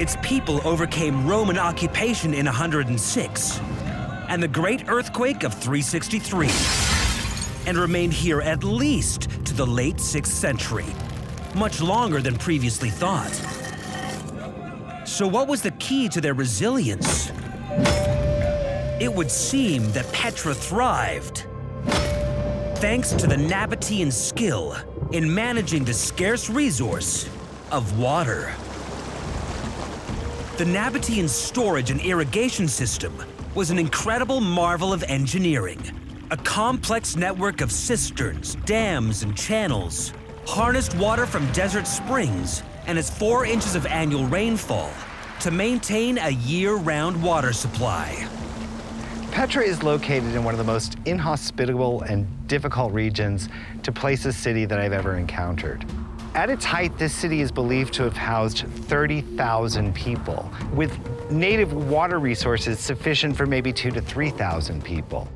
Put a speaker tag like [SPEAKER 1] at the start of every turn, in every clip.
[SPEAKER 1] its people overcame Roman occupation in 106 and the Great Earthquake of 363 and remained here at least to the late 6th century, much longer than previously thought. So, what was the key to their resilience? It would seem that Petra thrived thanks to the Nabataean skill in managing the scarce resource of water. The Nabataean storage and irrigation system was an incredible marvel of engineering. A complex network of cisterns, dams, and channels harnessed water from desert springs and its four inches of annual rainfall to maintain a year-round water supply.
[SPEAKER 2] Petra is located in one of the most inhospitable and difficult regions to place a city that I've ever encountered. At its height, this city is believed to have housed 30,000 people, with native water resources sufficient for maybe two to 3,000 people.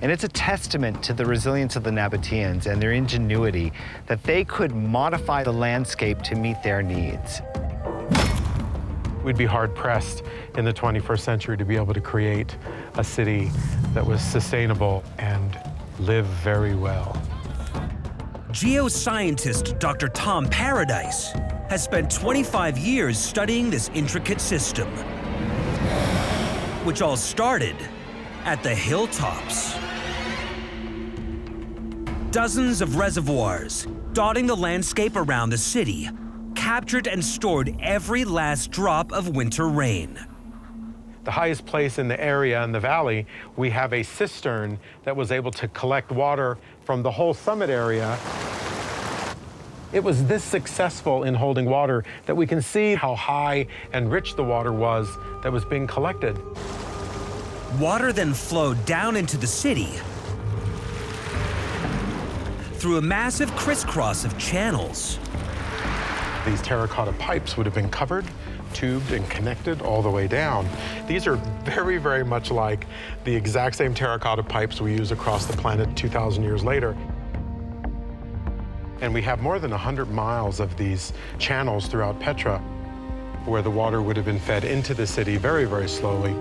[SPEAKER 2] And it's a testament to the resilience of the Nabataeans and their ingenuity that they could modify the landscape to meet their needs.
[SPEAKER 3] We'd be hard pressed in the 21st century to be able to create a city that was sustainable and live very well.
[SPEAKER 1] Geoscientist Dr. Tom Paradise has spent 25 years studying this intricate system, which all started at the hilltops. Dozens of reservoirs dotting the landscape around the city captured and stored every last drop of winter rain.
[SPEAKER 3] The highest place in the area in the valley, we have a cistern that was able to collect water from the whole summit area. It was this successful in holding water that we can see how high and rich the water was that was being collected.
[SPEAKER 1] Water then flowed down into the city through a massive crisscross of channels.
[SPEAKER 3] These terracotta pipes would have been covered, tubed, and connected all the way down. These are very, very much like the exact same terracotta pipes we use across the planet 2,000 years later. And we have more than 100 miles of these channels throughout Petra where the water would have been fed into the city very, very slowly,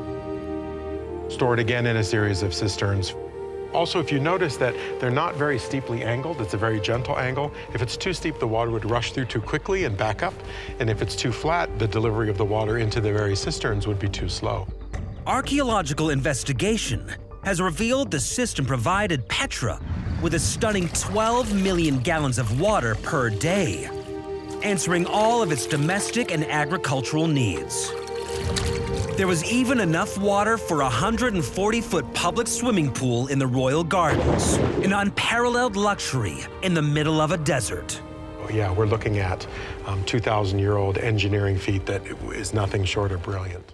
[SPEAKER 3] stored again in a series of cisterns also, if you notice that they're not very steeply angled, it's a very gentle angle. If it's too steep, the water would rush through too quickly and back up. And if it's too flat, the delivery of the water into the very cisterns would be too slow.
[SPEAKER 1] Archaeological investigation has revealed the system provided Petra with a stunning 12 million gallons of water per day, answering all of its domestic and agricultural needs. There was even enough water for a 140-foot public swimming pool in the Royal Gardens, an unparalleled luxury in the middle of a desert.
[SPEAKER 3] Oh, yeah, we're looking at um, 2,000-year-old engineering feat that is nothing short of brilliant.